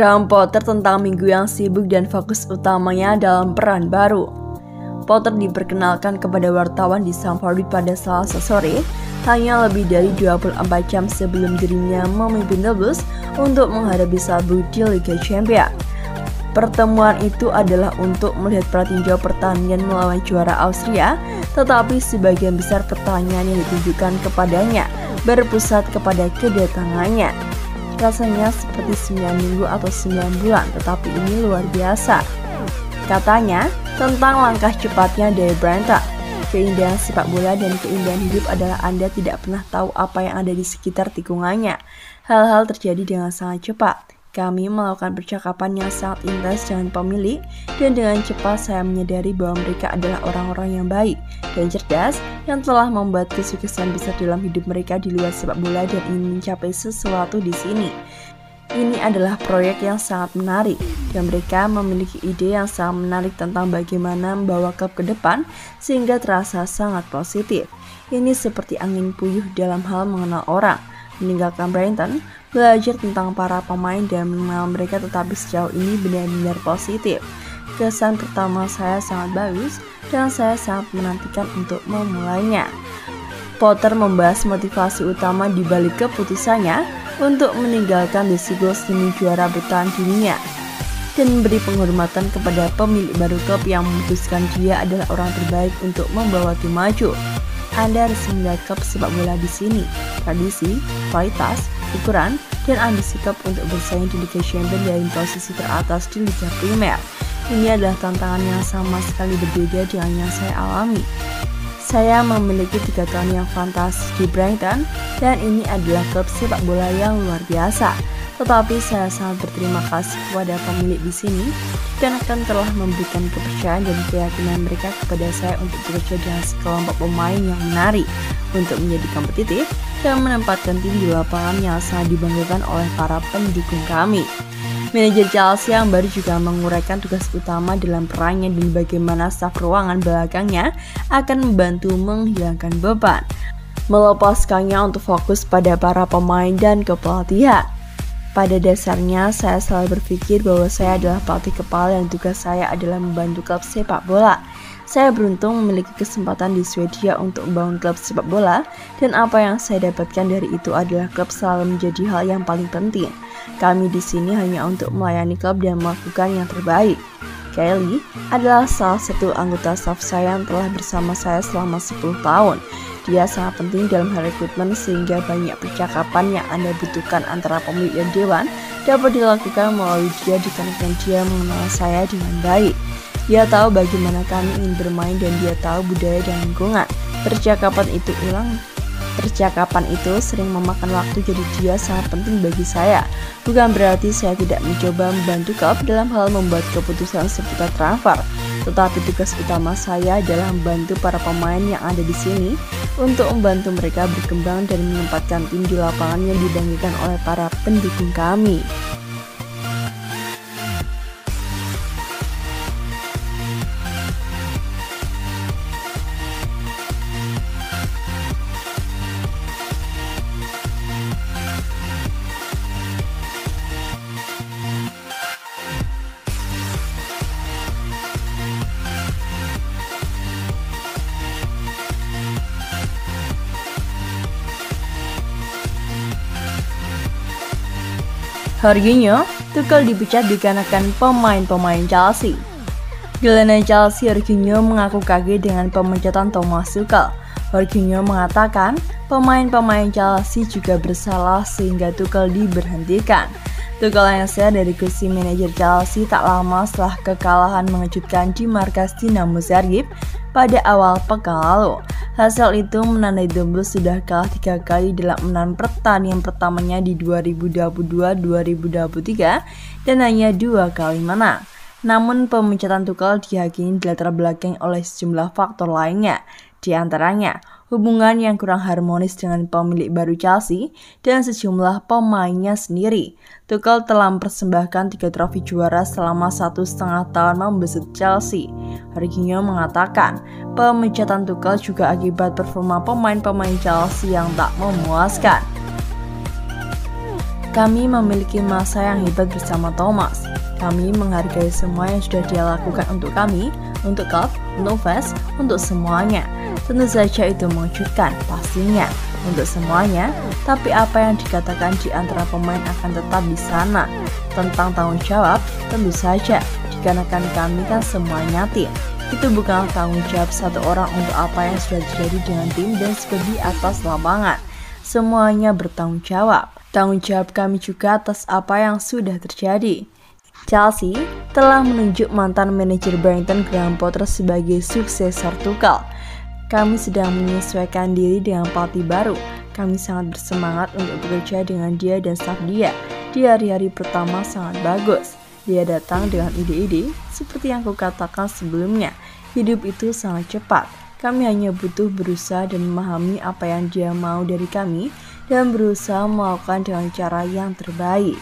Graham Potter tentang minggu yang sibuk dan fokus utamanya dalam peran baru. Potter diperkenalkan kepada wartawan di Stamford pada Selasa sore, hanya lebih dari 24 jam sebelum dirinya memimpin The Blues untuk menghadapi Salzburg di Liga Champions. Pertemuan itu adalah untuk melihat pratinjau pertandingan melawan juara Austria, tetapi sebagian besar pertanyaan yang ditujukan kepadanya berpusat kepada kedatangannya. Rasanya seperti 9 minggu atau 9 bulan, tetapi ini luar biasa. Katanya, tentang langkah cepatnya dari Branta. Keindahan sepak bola dan keindahan hidup adalah Anda tidak pernah tahu apa yang ada di sekitar tikungannya. Hal-hal terjadi dengan sangat cepat. Kami melakukan percakapan yang sangat intens dengan pemilik dan dengan cepat saya menyadari bahwa mereka adalah orang-orang yang baik dan cerdas yang telah membuat kesuksesan besar dalam hidup mereka di luar sepak bola dan ingin mencapai sesuatu di sini. Ini adalah proyek yang sangat menarik dan mereka memiliki ide yang sangat menarik tentang bagaimana membawa klub ke depan sehingga terasa sangat positif. Ini seperti angin puyuh dalam hal mengenal orang meninggalkan Brighton, belajar tentang para pemain dan mengenal mereka tetapi sejauh ini benar-benar positif. Kesan pertama saya sangat bagus dan saya sangat menantikan untuk memulainya. Potter membahas motivasi utama di balik keputusannya untuk meninggalkan The Seagulls demi juara bertahan dunia dan memberi penghormatan kepada pemilik baru klub yang memutuskan dia adalah orang terbaik untuk membawa tim maju. Anda melihat klub sepak bola di sini, tradisi, kualitas, ukuran, dan ambisi klub untuk bersaing di Liga Champions dari posisi teratas di Liga Primer. Ini adalah tantangan yang sama sekali berbeda dengan yang saya alami. Saya memiliki tiga tahun yang fantastis di Brighton, dan ini adalah klub sepak bola yang luar biasa. Tetapi saya sangat berterima kasih kepada pemilik di sini dan akan telah memberikan kepercayaan dan keyakinan mereka kepada saya untuk bekerja dengan sekelompok pemain yang menarik untuk menjadi kompetitif dan menempatkan tim di lapangan yang sangat dibanggakan oleh para pendukung kami. Manajer Chelsea yang baru juga menguraikan tugas utama dalam perannya dan bagaimana staf ruangan belakangnya akan membantu menghilangkan beban, melepaskannya untuk fokus pada para pemain dan kepelatihan. Pada dasarnya, saya selalu berpikir bahwa saya adalah pelatih kepala dan tugas saya adalah membantu klub sepak bola. Saya beruntung memiliki kesempatan di Swedia untuk membangun klub sepak bola, dan apa yang saya dapatkan dari itu adalah klub selalu menjadi hal yang paling penting. Kami di sini hanya untuk melayani klub dan melakukan yang terbaik. Kelly adalah salah satu anggota staff saya yang telah bersama saya selama 10 tahun. Dia sangat penting dalam hal rekrutmen sehingga banyak percakapan yang Anda butuhkan antara pemilik dan dewan dapat dilakukan melalui dia dikarenakan dia mengenal saya dengan baik. Dia tahu bagaimana kami ingin bermain dan dia tahu budaya dan lingkungan. Percakapan itu ulang Percakapan itu sering memakan waktu jadi dia sangat penting bagi saya. Bukan berarti saya tidak mencoba membantu klub dalam hal membuat keputusan seputar transfer, tetapi tugas utama saya adalah membantu para pemain yang ada di sini untuk membantu mereka berkembang dan menempatkan tim di lapangan yang dibanggakan oleh para pendukung kami. Jorginho, Tuchel dipecat dikarenakan pemain-pemain Chelsea. Gelandang Chelsea Jorginho mengaku kaget dengan pemecatan Thomas Tuchel. Jorginho mengatakan pemain-pemain Chelsea juga bersalah sehingga Tuchel diberhentikan. Tuchel yang saya dari kursi manajer Chelsea tak lama setelah kekalahan mengejutkan di markas Dinamo Zagreb pada awal pekan lalu. Hasil itu menandai The Blues sudah kalah tiga kali dalam enam pertandingan pertamanya di 2022-2023 dan hanya dua kali menang. Namun pemecatan Tuchel diyakini dilatar belakang oleh sejumlah faktor lainnya, di antaranya hubungan yang kurang harmonis dengan pemilik baru Chelsea dan sejumlah pemainnya sendiri. Tuchel telah mempersembahkan tiga trofi juara selama satu setengah tahun membesut Chelsea. Jorginho mengatakan, pemecatan Tuchel juga akibat performa pemain-pemain Chelsea yang tak memuaskan. Kami memiliki masa yang hebat bersama Thomas. Kami menghargai semua yang sudah dia lakukan untuk kami, untuk Cup, untuk Fest, untuk semuanya. Tentu saja itu mengejutkan, pastinya untuk semuanya, tapi apa yang dikatakan di antara pemain akan tetap di sana. Tentang tanggung jawab, tentu saja, dikarenakan kami kan semuanya tim. Itu bukan tanggung jawab satu orang untuk apa yang sudah terjadi dengan tim dan seperti atas lapangan. Semuanya bertanggung jawab. Tanggung jawab kami juga atas apa yang sudah terjadi. Chelsea telah menunjuk mantan manajer Brighton Graham Potter sebagai suksesor Tuchel. Kami sedang menyesuaikan diri dengan pelatih baru. Kami sangat bersemangat untuk bekerja dengan dia dan staf dia. Di hari-hari pertama sangat bagus. Dia datang dengan ide-ide seperti yang kukatakan sebelumnya. Hidup itu sangat cepat. Kami hanya butuh berusaha dan memahami apa yang dia mau dari kami dan berusaha melakukan dengan cara yang terbaik.